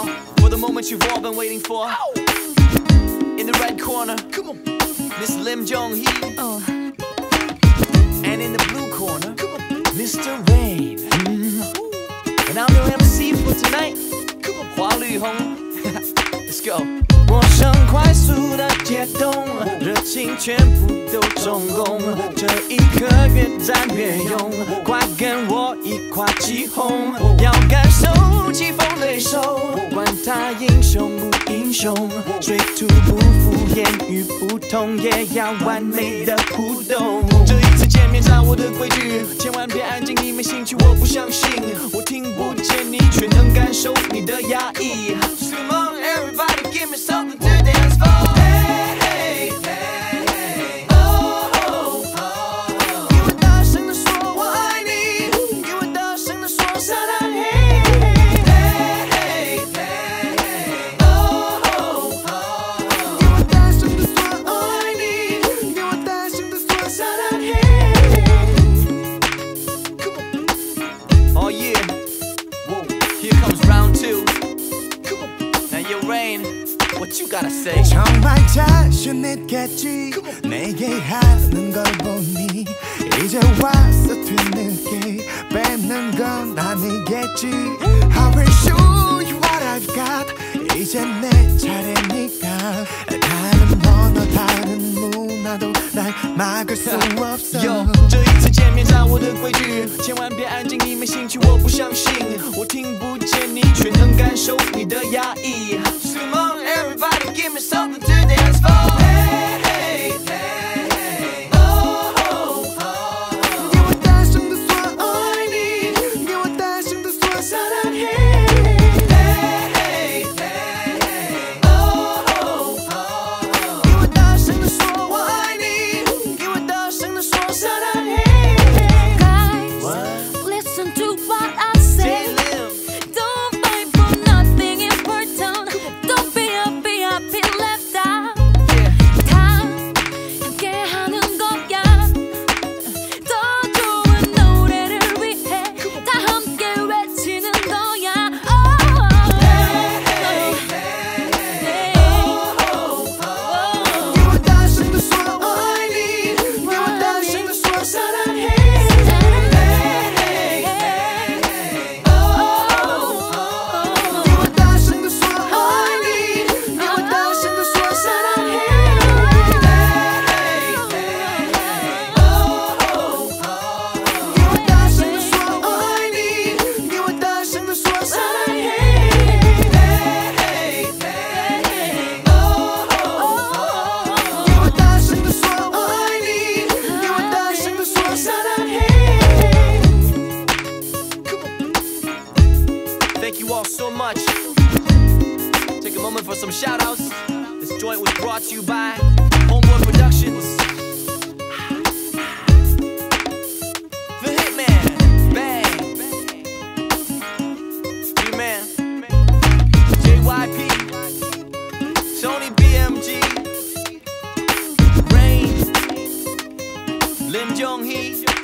Now, for the moment you've all been waiting for. In the red corner, come on, Miss Lim Jong Hee. Oh. And in the blue corner, come on, Mr. Rain. Mm. And I'm your MC for tonight. Come on, 华绿红。Let's go. 我想快速的解冻，热情全部都中共，这一刻越战越勇，快跟我一块起哄，要感受 棋逢对手，管他英雄不英雄，水土不服，言语不通，也要完美的互动。这一次见面照我的规矩，千万别安静，你没兴趣，我不相信，我 What you gotta say? 정말 자신 있겠지. 내게 하는 걸 보니 이제 와서 뒤늦게 뺏는 건 아니겠지. I will show you what I've got. 이제 내 차례니까 다른 문화도 날 막을 수 없어 Yo，这一次见面照我的规矩，千万别安静，你没兴趣，我不相信，我听不见你，却能感受你的压抑。Come on, everybody, give me something to dance for. so much. Take a moment for some shout outs. This joint was brought to you by Homeboy Productions. The Hitman, Bang. Your man, JYP, Sony BMG, Rain, Lim Jong Hee.